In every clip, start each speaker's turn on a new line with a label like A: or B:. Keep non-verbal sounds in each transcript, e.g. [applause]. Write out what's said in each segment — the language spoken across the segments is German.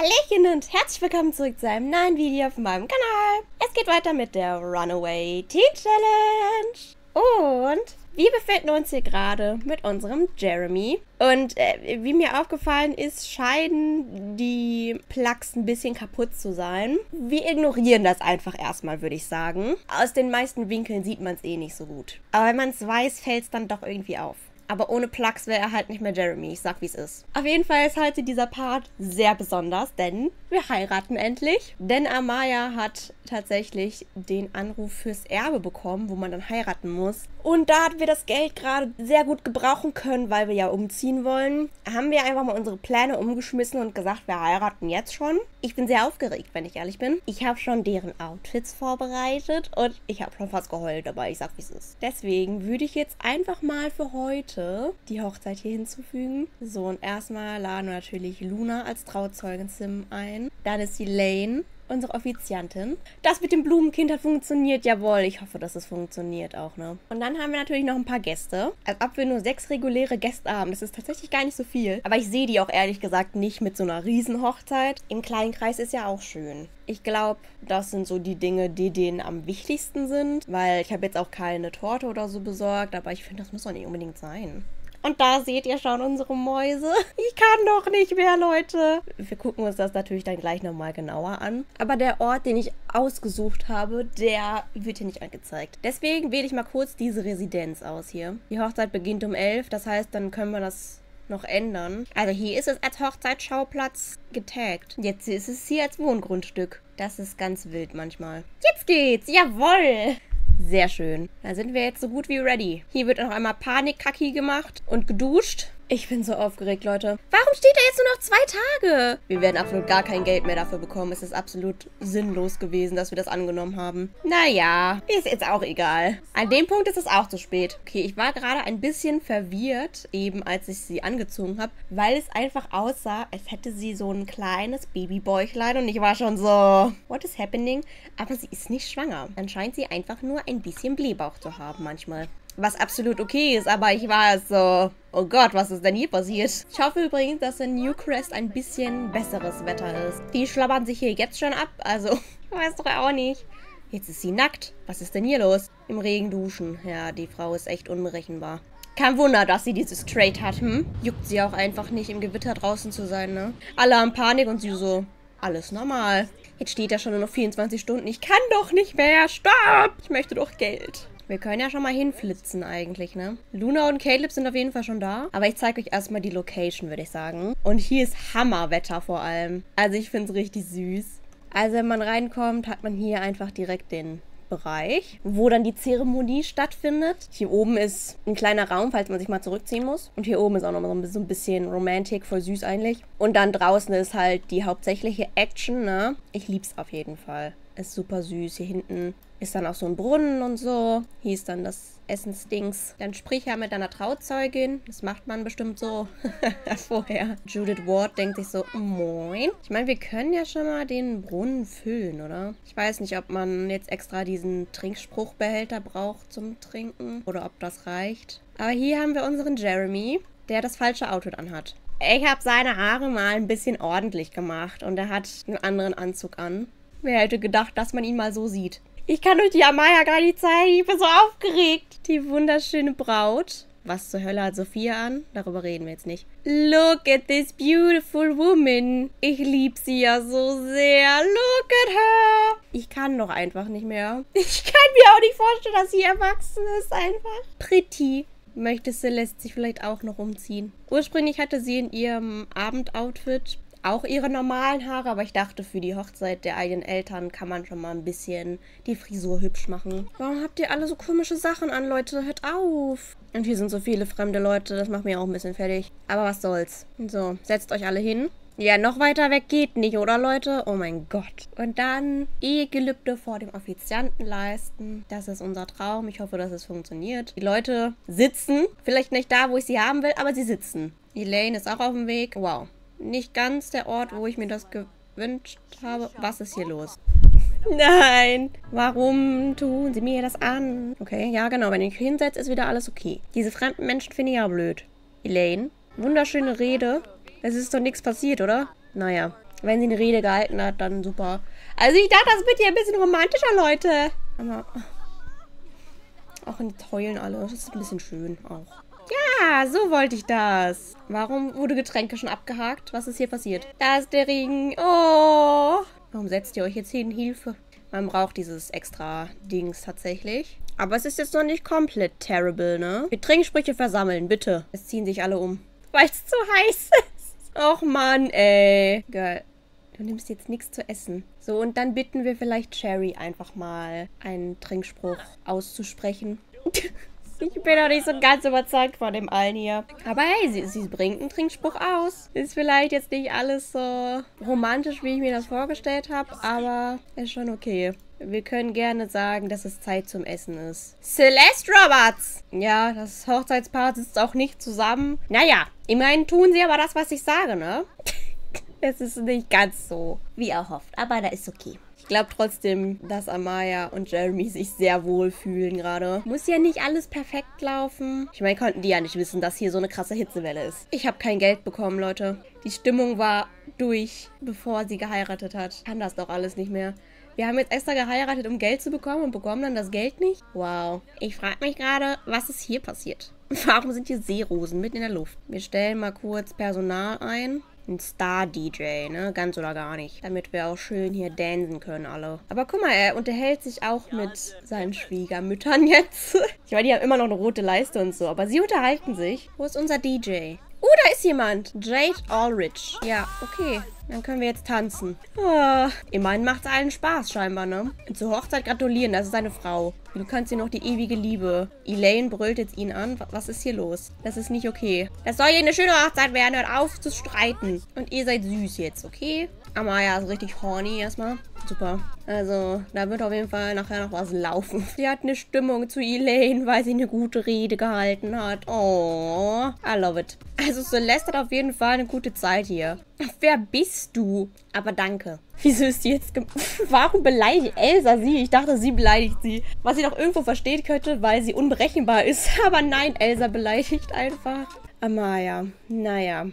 A: Hallöchen und herzlich willkommen zurück zu einem neuen Video auf meinem Kanal. Es geht weiter mit der Runaway Teen Challenge. Und wir befinden uns hier gerade mit unserem Jeremy. Und äh, wie mir aufgefallen ist, scheinen die Plugs ein bisschen kaputt zu sein. Wir ignorieren das einfach erstmal, würde ich sagen. Aus den meisten Winkeln sieht man es eh nicht so gut. Aber wenn man es weiß, fällt es dann doch irgendwie auf. Aber ohne Plugs wäre er halt nicht mehr Jeremy. Ich sag, wie es ist. Auf jeden Fall ist halt dieser Part sehr besonders, denn wir heiraten endlich. Denn Amaya hat tatsächlich den Anruf fürs Erbe bekommen, wo man dann heiraten muss. Und da wir das Geld gerade sehr gut gebrauchen können, weil wir ja umziehen wollen, haben wir einfach mal unsere Pläne umgeschmissen und gesagt, wir heiraten jetzt schon. Ich bin sehr aufgeregt, wenn ich ehrlich bin. Ich habe schon deren Outfits vorbereitet und ich habe schon fast geheult dabei. Ich sag, wie es ist. Deswegen würde ich jetzt einfach mal für heute die Hochzeit hier hinzufügen. So, und erstmal laden wir natürlich Luna als Trauzeugin ein. Dann ist die Lane unsere Offiziantin. Das mit dem Blumenkind hat funktioniert, jawohl. Ich hoffe, dass es funktioniert auch, ne? Und dann haben wir natürlich noch ein paar Gäste. Als ob wir nur sechs reguläre Gäste haben. Das ist tatsächlich gar nicht so viel. Aber ich sehe die auch ehrlich gesagt nicht mit so einer Riesenhochzeit. Im kleinen Kreis ist ja auch schön. Ich glaube, das sind so die Dinge, die denen am wichtigsten sind. Weil ich habe jetzt auch keine Torte oder so besorgt. Aber ich finde, das muss doch nicht unbedingt sein. Und da seht ihr schon unsere Mäuse. Ich kann doch nicht mehr, Leute. Wir gucken uns das natürlich dann gleich nochmal genauer an. Aber der Ort, den ich ausgesucht habe, der wird hier nicht angezeigt. Deswegen wähle ich mal kurz diese Residenz aus hier. Die Hochzeit beginnt um 11, das heißt, dann können wir das noch ändern. Also hier ist es als Hochzeitsschauplatz getaggt. Jetzt ist es hier als Wohngrundstück. Das ist ganz wild manchmal. Jetzt geht's! Jawoll! Sehr schön. Da sind wir jetzt so gut wie ready. Hier wird noch einmal Panikkacki gemacht und geduscht. Ich bin so aufgeregt, Leute. Warum steht da jetzt nur noch zwei Tage? Wir werden absolut gar kein Geld mehr dafür bekommen. Es ist absolut sinnlos gewesen, dass wir das angenommen haben. Naja, ist jetzt auch egal. An dem Punkt ist es auch zu spät. Okay, ich war gerade ein bisschen verwirrt, eben als ich sie angezogen habe, weil es einfach aussah, als hätte sie so ein kleines Babybäuchlein und ich war schon so, what is happening? Aber sie ist nicht schwanger. Dann scheint sie einfach nur ein bisschen Blähbauch zu haben manchmal. Was absolut okay ist, aber ich war so, oh Gott, was ist denn hier passiert? Ich hoffe übrigens, dass in Newcrest ein bisschen besseres Wetter ist. Die schlabbern sich hier jetzt schon ab, also, ich [laughs] weiß doch auch nicht. Jetzt ist sie nackt. Was ist denn hier los? Im Regen duschen. Ja, die Frau ist echt unberechenbar. Kein Wunder, dass sie dieses Trade hat, hm? Juckt sie auch einfach nicht, im Gewitter draußen zu sein, ne? Alle haben Panik und sie so, alles normal. Jetzt steht da schon nur noch 24 Stunden. Ich kann doch nicht mehr. Stopp! Ich möchte doch Geld. Wir können ja schon mal hinflitzen eigentlich, ne? Luna und Caleb sind auf jeden Fall schon da. Aber ich zeige euch erstmal die Location, würde ich sagen. Und hier ist Hammerwetter vor allem. Also ich finde es richtig süß. Also wenn man reinkommt, hat man hier einfach direkt den Bereich, wo dann die Zeremonie stattfindet. Hier oben ist ein kleiner Raum, falls man sich mal zurückziehen muss. Und hier oben ist auch noch mal so ein bisschen Romantik, voll süß eigentlich. Und dann draußen ist halt die hauptsächliche Action, ne? Ich lieb's auf jeden Fall. Ist super süß. Hier hinten ist dann auch so ein Brunnen und so. Hier ist dann das Essensdings. Dann sprich ja mit deiner Trauzeugin. Das macht man bestimmt so [laughs] vorher. Judith Ward denkt sich so, moin. Ich meine, wir können ja schon mal den Brunnen füllen, oder? Ich weiß nicht, ob man jetzt extra diesen Trinkspruchbehälter braucht zum Trinken oder ob das reicht. Aber hier haben wir unseren Jeremy, der das falsche Outfit anhat. Ich habe seine Haare mal ein bisschen ordentlich gemacht und er hat einen anderen Anzug an. Wer hätte gedacht, dass man ihn mal so sieht? Ich kann durch die Amaya gar nicht zeigen. Ich bin so aufgeregt. Die wunderschöne Braut. Was zur Hölle hat Sophia an? Darüber reden wir jetzt nicht. Look at this beautiful woman. Ich liebe sie ja so sehr. Look at her. Ich kann doch einfach nicht mehr. [laughs] Ich kann mir auch nicht vorstellen, dass sie erwachsen ist einfach. Pretty. Möchte Celeste sich vielleicht auch noch umziehen. Ursprünglich hatte sie in ihrem Abendoutfit auch ihre normalen Haare, aber ich dachte, für die Hochzeit der eigenen Eltern kann man schon mal ein bisschen die Frisur hübsch machen. Warum habt ihr alle so komische Sachen an, Leute? Hört auf! Und hier sind so viele fremde Leute, das macht mir auch ein bisschen fertig. Aber was soll's. So, setzt euch alle hin. Ja, noch weiter weg geht nicht, oder Leute? Oh mein Gott. Und dann Ehegelübde vor dem Offizianten leisten. Das ist unser Traum. Ich hoffe, dass es funktioniert. Die Leute sitzen. Vielleicht nicht da, wo ich sie haben will, aber sie sitzen. Elaine ist auch auf dem Weg. Wow nicht ganz der Ort, wo ich mir das gewünscht habe. Was ist hier los? [laughs] Nein, warum tun sie mir das an? Okay, ja genau, wenn ich hinsetze, ist wieder alles okay. Diese fremden Menschen finde ich ja blöd. Elaine, wunderschöne Rede. Es ist doch nichts passiert, oder? Naja, Wenn sie eine Rede gehalten hat, dann super. Also ich dachte, das wird hier ein bisschen romantischer, Leute. Aber... Auch in die heulen alle. Das ist ein bisschen schön auch. Ja, so wollte ich das. Warum wurde Getränke schon abgehakt? Was ist hier passiert? Da ist der Regen. Oh. Warum setzt ihr euch jetzt hin? Hilfe. Man braucht dieses extra Dings tatsächlich. Aber es ist jetzt noch nicht komplett terrible, ne? Wir Trinksprüche versammeln, bitte. Es ziehen sich alle um. Weil es zu heiß ist. Och Mann, ey. Geil. Du nimmst jetzt nichts zu essen. So, und dann bitten wir vielleicht Cherry einfach mal einen Trinkspruch auszusprechen. [laughs] Ich bin auch nicht so ganz überzeugt von dem allen hier. Aber hey, sie, sie bringt einen Trinkspruch aus. Ist vielleicht jetzt nicht alles so romantisch, wie ich mir das vorgestellt habe, aber ist schon okay. Wir können gerne sagen, dass es Zeit zum Essen ist. Celeste Roberts! Ja, das Hochzeitspaar sitzt auch nicht zusammen. Naja, immerhin tun sie aber das, was ich sage, ne? [laughs] es ist nicht ganz so, wie erhofft, aber da ist okay glaube trotzdem, dass Amaya und Jeremy sich sehr wohl fühlen gerade. Muss ja nicht alles perfekt laufen. Ich meine, konnten die ja nicht wissen, dass hier so eine krasse Hitzewelle ist. Ich habe kein Geld bekommen, Leute. Die Stimmung war durch, bevor sie geheiratet hat. Kann das doch alles nicht mehr. Wir haben jetzt extra geheiratet, um Geld zu bekommen und bekommen dann das Geld nicht? Wow. Ich frage mich gerade, was ist hier passiert? [laughs] Warum sind hier Seerosen mitten in der Luft? Wir stellen mal kurz Personal ein ein Star-DJ, ne? Ganz oder gar nicht. Damit wir auch schön hier dansen können alle. Aber guck mal, er unterhält sich auch mit seinen Schwiegermüttern jetzt. [laughs] ich meine, die haben immer noch eine rote Leiste und so, aber sie unterhalten sich. Wo ist unser DJ? Oh, da ist jemand. Jade Ulrich. Ja, okay. Dann können wir jetzt tanzen. Oh, immerhin macht es allen Spaß scheinbar, ne? Zur Hochzeit gratulieren, das ist seine Frau. Du kannst ihr noch die ewige Liebe. Elaine brüllt jetzt ihn an. Was ist hier los? Das ist nicht okay. Das soll hier eine schöne Hochzeit werden. Hört auf zu streiten. Und ihr seid süß jetzt, okay? Amaya ist richtig horny erstmal. Super. Also, da wird auf jeden Fall nachher noch was laufen. [laughs] Sie hat eine Stimmung zu Elaine, weil sie eine gute Rede gehalten hat. Oh, I love it. Also, Celeste hat auf jeden Fall eine gute Zeit hier. Wer bist du? Aber danke. [laughs] Wieso ist die jetzt... [laughs] Warum beleidigt Elsa sie? Ich dachte, sie beleidigt sie. Was ich noch irgendwo verstehen könnte, weil sie unberechenbar ist. Aber nein, Elsa beleidigt einfach. Amaya. Naja.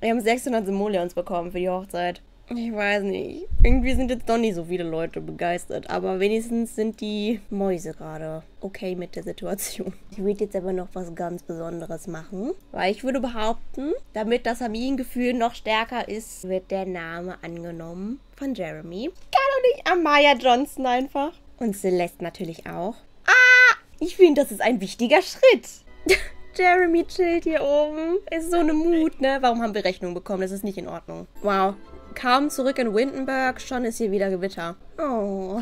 A: Wir haben 600 Simoleons bekommen für die Hochzeit. Ich weiß nicht. Irgendwie sind jetzt doch nicht so viele Leute begeistert. Aber wenigstens sind die Mäuse gerade okay mit der Situation. Ich würde jetzt aber noch was ganz Besonderes machen. Weil ich würde behaupten, damit das Familiengefühl noch stärker ist, wird der Name angenommen von Jeremy. Kann doch nicht Amaya Johnson einfach. Und Celeste natürlich auch. Ah! Ich finde, das ist ein wichtiger Schritt. [laughs] Jeremy chillt hier oben. Ist so eine Mut, ne? Warum haben wir Rechnung bekommen? Das ist nicht in Ordnung. Wow. Kaum zurück in Windenburg, schon ist hier wieder Gewitter. Oh,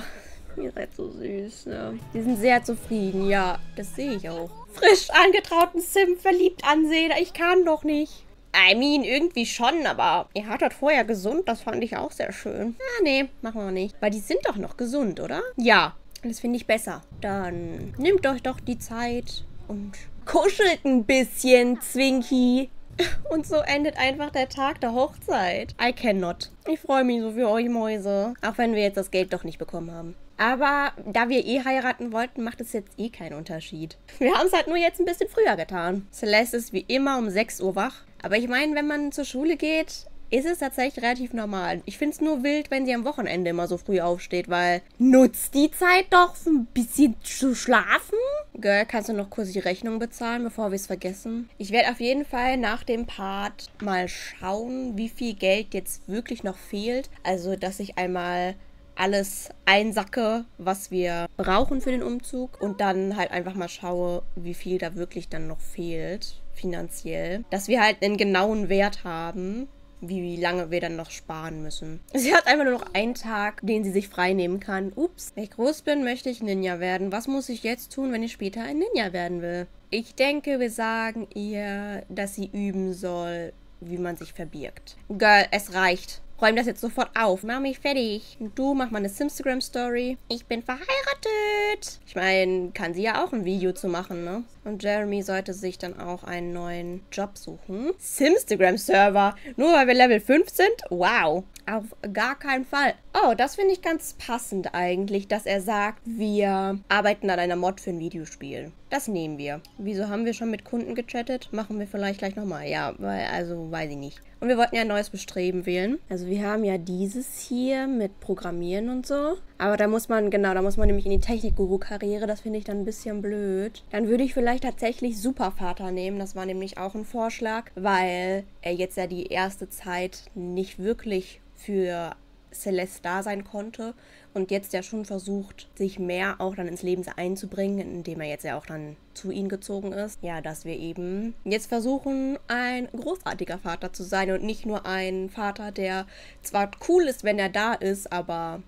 A: ihr seid so süß, ne? Die sind sehr zufrieden, ja, das sehe ich auch. Frisch angetrauten Sim verliebt ansehen, ich kann doch nicht. I mean, irgendwie schon, aber ihr hattet vorher gesund, das fand ich auch sehr schön. Ah, nee, machen wir nicht. Weil die sind doch noch gesund, oder? Ja, das finde ich besser. Dann nehmt euch doch die Zeit und kuschelt ein bisschen, Zwinky. [laughs] Und so endet einfach der Tag der Hochzeit. I cannot. Ich freue mich so für euch Mäuse. Auch wenn wir jetzt das Geld doch nicht bekommen haben. Aber da wir eh heiraten wollten, macht es jetzt eh keinen Unterschied. Wir haben es halt nur jetzt ein bisschen früher getan. Celeste ist wie immer um 6 Uhr wach. Aber ich meine, wenn man zur Schule geht, ist es tatsächlich relativ normal. Ich finde es nur wild, wenn sie am Wochenende immer so früh aufsteht, weil nutzt die Zeit doch ein bisschen zu schlafen. Girl, kannst du noch kurz die Rechnung bezahlen, bevor wir es vergessen? Ich werde auf jeden Fall nach dem Part mal schauen, wie viel Geld jetzt wirklich noch fehlt. Also, dass ich einmal alles einsacke, was wir brauchen für den Umzug und dann halt einfach mal schaue, wie viel da wirklich dann noch fehlt finanziell, dass wir halt einen genauen Wert haben, wie lange wir dann noch sparen müssen. Sie hat einfach nur noch einen Tag, den sie sich frei nehmen kann. Ups, wenn ich groß bin, möchte ich Ninja werden. Was muss ich jetzt tun, wenn ich später ein Ninja werden will? Ich denke, wir sagen ihr, dass sie üben soll, wie man sich verbirgt. Girl, es reicht. Räum das jetzt sofort auf. Mach mich fertig. Und du, mach mal eine Simstagram-Story. Ich bin verheiratet. Ich meine, kann sie ja auch ein Video zu machen, ne? Und Jeremy sollte sich dann auch einen neuen Job suchen. Simstagram-Server. Nur weil wir Level 5 sind? Wow. Auf gar keinen Fall. Oh, das finde ich ganz passend eigentlich, dass er sagt, wir arbeiten an einer Mod für ein Videospiel. Das nehmen wir. Wieso haben wir schon mit Kunden gechattet? Machen wir vielleicht gleich nochmal. Ja, weil, also weiß ich nicht. Und wir wollten ja ein neues Bestreben wählen. Also wir haben ja dieses hier mit Programmieren und so. Aber da muss man, genau, da muss man nämlich in die Technikguru-Karriere. Das finde ich dann ein bisschen blöd. Dann würde ich vielleicht tatsächlich Supervater nehmen. Das war nämlich auch ein Vorschlag, weil er jetzt ja die erste Zeit nicht wirklich für Celeste da sein konnte und jetzt ja schon versucht, sich mehr auch dann ins Leben einzubringen, indem er jetzt ja auch dann zu ihnen gezogen ist. Ja, dass wir eben jetzt versuchen, ein großartiger Vater zu sein und nicht nur ein Vater, der zwar cool ist, wenn er da ist, aber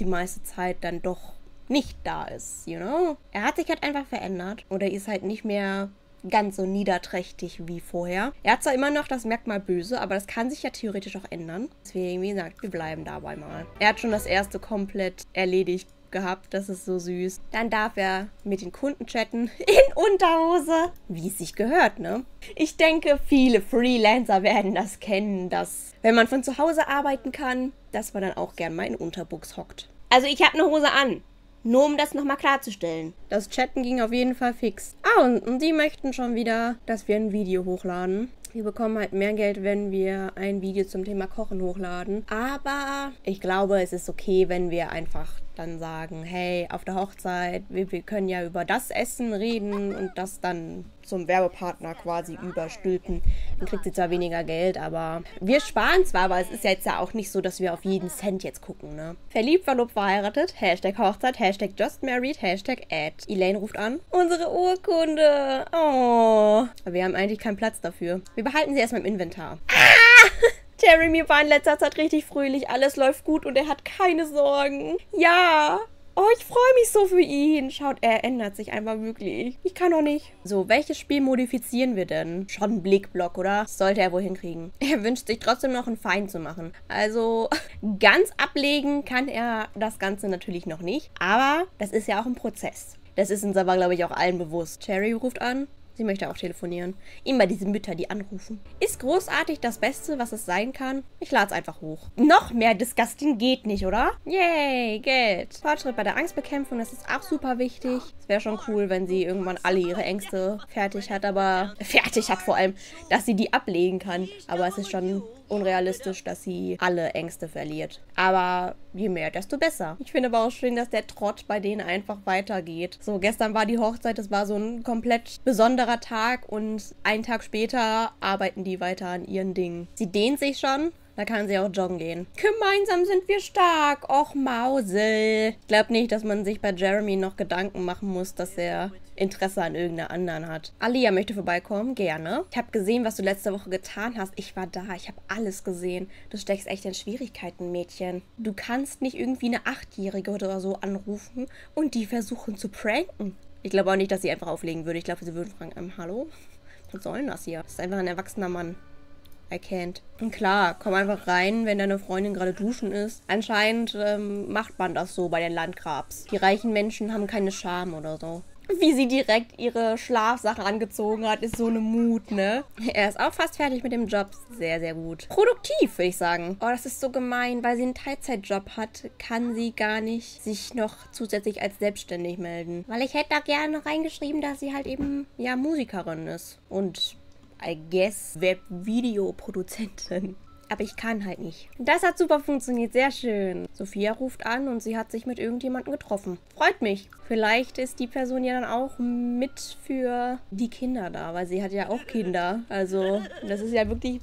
A: die meiste Zeit dann doch nicht da ist, you know? Er hat sich halt einfach verändert oder ist halt nicht mehr ganz so niederträchtig wie vorher. Er hat zwar immer noch das Merkmal böse, aber das kann sich ja theoretisch auch ändern. Deswegen, wie gesagt, wir bleiben dabei mal. Er hat schon das erste komplett erledigt gehabt. Das ist so süß. Dann darf er mit den Kunden chatten [laughs] in Unterhose. Wie es sich gehört, ne? Ich denke, viele Freelancer werden das kennen, dass, wenn man von zu Hause arbeiten kann, dass man dann auch gern mal in Unterbuchs hockt. Also ich habe eine Hose an. Nur um das nochmal klarzustellen. Das Chatten ging auf jeden Fall fix. Ah, und, und die möchten schon wieder, dass wir ein Video hochladen. Wir bekommen halt mehr Geld, wenn wir ein Video zum Thema Kochen hochladen. Aber ich glaube, es ist okay, wenn wir einfach dann sagen, hey, auf der Hochzeit, wir, wir können ja über das Essen reden und das dann zum Werbepartner quasi überstülpen. Dann kriegt sie zwar weniger Geld, aber wir sparen zwar, aber es ist jetzt ja auch nicht so, dass wir auf jeden Cent jetzt gucken, ne? Verliebt, verlobt, verheiratet, Hashtag Hochzeit, Hashtag just married, Hashtag Ad. Elaine ruft an. Unsere Urkunde. Oh. Aber wir haben eigentlich keinen Platz dafür. Wir behalten sie erstmal im Inventar. Ah! [laughs] Jeremy war in letzter Zeit richtig fröhlich. Alles läuft gut und er hat keine Sorgen. Ja. Oh, ich freue mich so für ihn. Schaut, er ändert sich einfach wirklich. Ich kann doch nicht. So, welches Spiel modifizieren wir denn? Schon ein Blickblock, oder? Sollte er wohl hinkriegen. [laughs] Er wünscht sich trotzdem noch einen Feind zu machen. Also, [laughs] ganz ablegen kann er das Ganze natürlich noch nicht. Aber das ist ja auch ein Prozess. Das ist uns aber, glaube ich, auch allen bewusst. Cherry ruft an. Sie möchte auch telefonieren. Immer diese Mütter, die anrufen. Ist großartig das Beste, was es sein kann? Ich lade es einfach hoch. Noch mehr Disgusting geht nicht, oder? Yay, Geld. Fortschritt bei der Angstbekämpfung, das ist auch super wichtig. Es wäre schon cool, wenn sie irgendwann alle ihre Ängste fertig hat, aber... [laughs] Fertig hat vor allem, dass sie die ablegen kann. Aber es ist schon unrealistisch, dass sie alle Ängste verliert. Aber je mehr, desto besser. Ich finde aber auch schön, dass der Trott bei denen einfach weitergeht. So, gestern war die Hochzeit, das war so ein komplett besonderer Tag und einen Tag später arbeiten die weiter an ihren Dingen. Sie dehnt sich schon, da kann sie auch joggen gehen. Gemeinsam sind wir stark. Och, Mausel. Ich glaube nicht, dass man sich bei Jeremy noch Gedanken machen muss, dass er Interesse an irgendeiner anderen hat. Alia möchte vorbeikommen. Gerne. Ich habe gesehen, was du letzte Woche getan hast. Ich war da. Ich habe alles gesehen. Du steckst echt in Schwierigkeiten, Mädchen. Du kannst nicht irgendwie eine Achtjährige oder so anrufen und die versuchen zu pranken. Ich glaube auch nicht, dass sie einfach auflegen würde. Ich glaube, sie würden fragen, ähm, hallo? Was soll denn das hier? Das ist einfach ein erwachsener Mann. Can't. Und klar, komm einfach rein, wenn deine Freundin gerade duschen ist. Anscheinend ähm, macht man das so bei den Landgrabs. Die reichen Menschen haben keine Scham oder so. Wie sie direkt ihre Schlafsachen angezogen hat, ist so eine Mut, ne? Er ist auch fast fertig mit dem Job. Sehr, sehr gut. Produktiv, würde ich sagen. Oh, das ist so gemein. Weil sie einen Teilzeitjob hat, kann sie gar nicht sich noch zusätzlich als selbstständig melden. Weil ich hätte da gerne reingeschrieben, dass sie halt eben, ja, Musikerin ist. Und I guess, Webvideoproduzentin. Aber ich kann halt nicht. Das hat super funktioniert, sehr schön. Sophia ruft an und sie hat sich mit irgendjemandem getroffen. Freut mich. Vielleicht ist die Person ja dann auch mit für die Kinder da, weil sie hat ja auch Kinder. Also, das ist ja wirklich,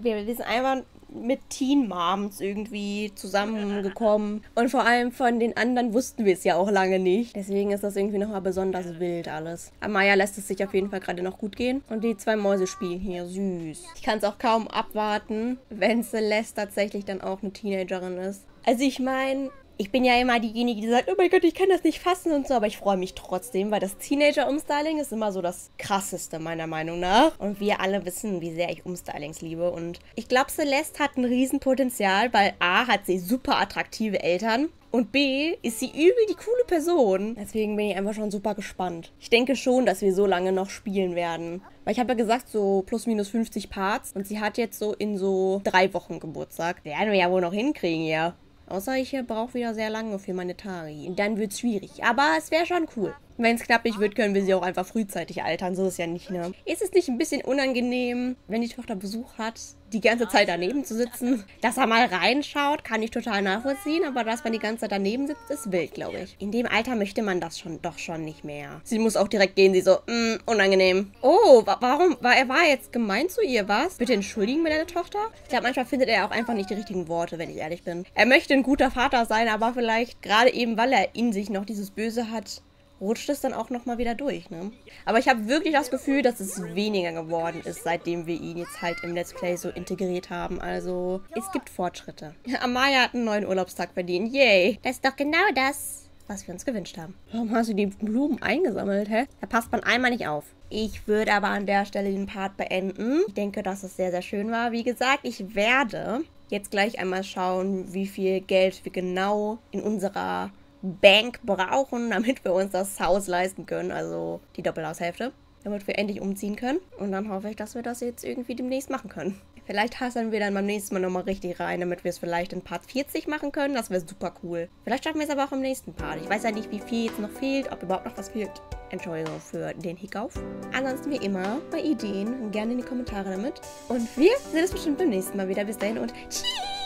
A: wir, sind einfach mit Teen Moms irgendwie zusammengekommen. Und vor allem von den anderen wussten wir es ja auch lange nicht. Deswegen ist das irgendwie nochmal besonders wild alles. Amaya lässt es sich auf jeden Fall gerade noch gut gehen. Und die zwei Mäuse spielen hier süß. Ich kann es auch kaum abwarten, wenn Celeste tatsächlich dann auch eine Teenagerin ist. Also ich meine, ich bin ja immer diejenige, die sagt, oh mein Gott, ich kann das nicht fassen und so, aber ich freue mich trotzdem, weil das Teenager-Umstyling ist immer so das krasseste, meiner Meinung nach. Und wir alle wissen, wie sehr ich Umstylings liebe. Und ich glaube, Celeste hat ein Riesenpotenzial, weil A, hat sie super attraktive Eltern. Und B, ist sie übel die coole Person. Deswegen bin ich einfach schon super gespannt. Ich denke schon, dass wir so lange noch spielen werden. Weil ich habe ja gesagt, so plus minus 50 Parts. Und sie hat jetzt so in so drei Wochen Geburtstag. Werden wir ja wohl noch hinkriegen, ja. Außer ich brauche wieder sehr lange für meine Tari. Dann wird es schwierig. Aber es wäre schon cool. Wenn es knappig wird, können wir sie auch einfach frühzeitig altern. So ist es ja nicht, ne? Ist es nicht ein bisschen unangenehm, wenn die Tochter Besuch hat, die ganze Zeit daneben zu sitzen? Dass er mal reinschaut, kann ich total nachvollziehen. Aber dass man die ganze Zeit daneben sitzt, ist wild, glaube ich. In dem Alter möchte man das schon doch schon nicht mehr. Sie muss auch direkt gehen. Sie so, mm, unangenehm. Oh, wa warum? War er war jetzt gemein zu ihr, was? Bitte entschuldigen mir deine Tochter? Ich glaube, manchmal findet er auch einfach nicht die richtigen Worte, wenn ich ehrlich bin. Er möchte ein guter Vater sein, aber vielleicht gerade eben, weil er in sich noch dieses Böse hat, rutscht es dann auch nochmal wieder durch, ne? Aber ich habe wirklich das Gefühl, dass es weniger geworden ist, seitdem wir ihn jetzt halt im Let's Play so integriert haben. Also, es gibt Fortschritte. [laughs] Amaya hat einen neuen Urlaubstag verdient. Yay! Das ist doch genau das, was wir uns gewünscht haben. Warum hast du die Blumen eingesammelt, hä? Da passt man einmal nicht auf. Ich würde aber an der Stelle den Part beenden. Ich denke, dass es sehr, sehr schön war. Wie gesagt, ich werde jetzt gleich einmal schauen, wie viel Geld wir genau in unserer Bank brauchen, damit wir uns das Haus leisten können, also die Doppelhaushälfte, damit wir endlich umziehen können. Und dann hoffe ich, dass wir das jetzt irgendwie demnächst machen können. Vielleicht hasseln wir dann beim nächsten Mal nochmal richtig rein, damit wir es vielleicht in Part 40 machen können. Das wäre super cool. Vielleicht schaffen wir es aber auch im nächsten Part. Ich weiß ja nicht, wie viel jetzt noch fehlt, ob überhaupt noch was fehlt. Entschuldigung für den Hickauf. Ansonsten wie immer, bei Ideen gerne in die Kommentare damit. Und wir sehen uns bestimmt beim nächsten Mal wieder. Bis dahin und tschüss!